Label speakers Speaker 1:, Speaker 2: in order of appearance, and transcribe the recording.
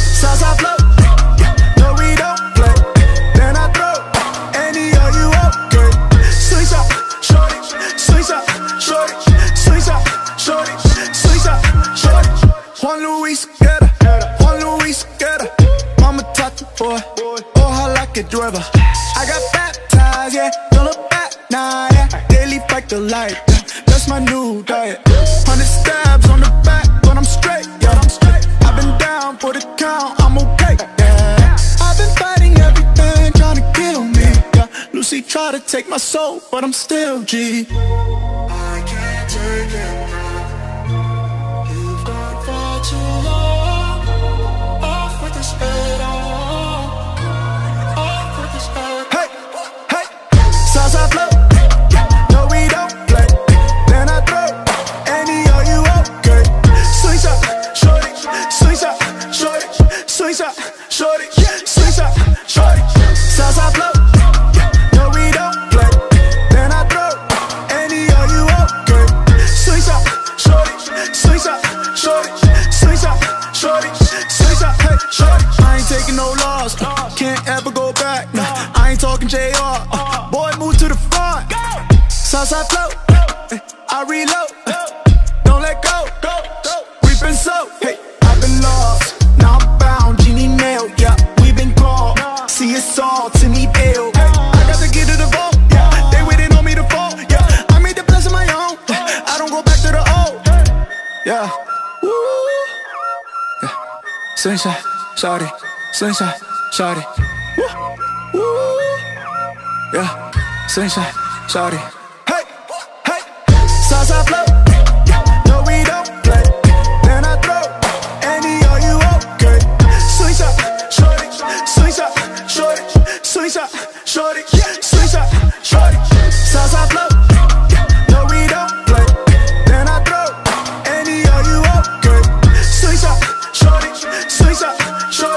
Speaker 1: Southside flow, no we don't play. Then I throw you shorty, shorty, shorty, shorty. Juan Luis, Juan Luis. Mama boy. Oh, I got baptized, yeah. Daily fight the light, that's my new diet. Hundred stabs on the back down for the count, I'm okay, yeah. I've been fighting everything, trying to kill me, yeah. Lucy tried to take my soul, but I'm still G. I can't take it. Swing shot, shorty, yeah. swing shot, shorty. Southside flow. yeah. Woo. Yeah. Sunshine, shawty, sunshine, shawty. Woo. Woo. Yeah. Sunshine, shawty. Hey, hey. Flow. No, we don't play. Then I throw are you okay? Sunshine, shorty, sunshine, shorty, sunshine, shorty. Yeah.